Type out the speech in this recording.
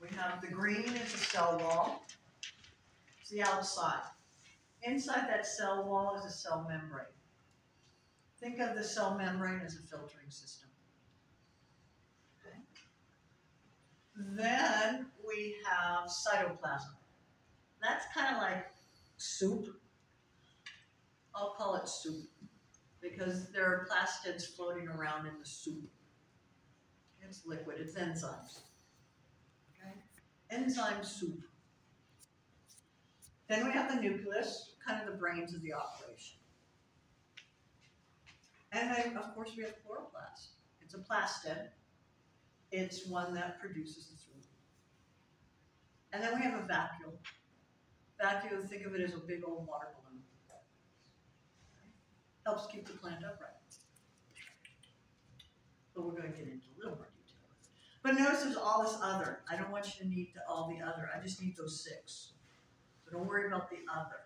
We have the green is a cell wall. It's the outside. Inside that cell wall is a cell membrane. Think of the cell membrane as a filtering system. Okay. Then we have cytoplasm. That's kind of like soup. I'll call it soup because there are plastids floating around in the soup. It's liquid, it's enzymes. Enzyme soup. Then we have the nucleus, kind of the brains of the operation. And then, of course, we have chloroplast. It's a plastid. It's one that produces the food. And then we have a vacuole. Vacuole, think of it as a big old water balloon. Helps keep the plant upright. But we're gonna get into a little more. But notice there's all this other. I don't want you to need all the other. I just need those six. So don't worry about the other.